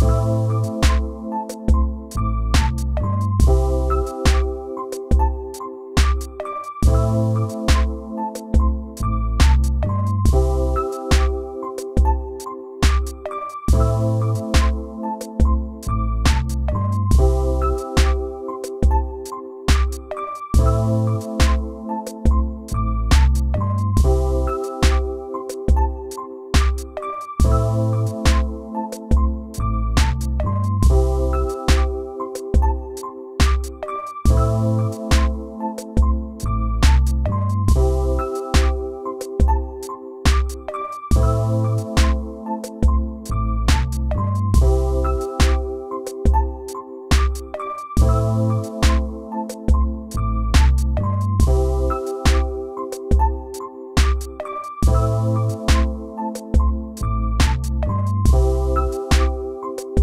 you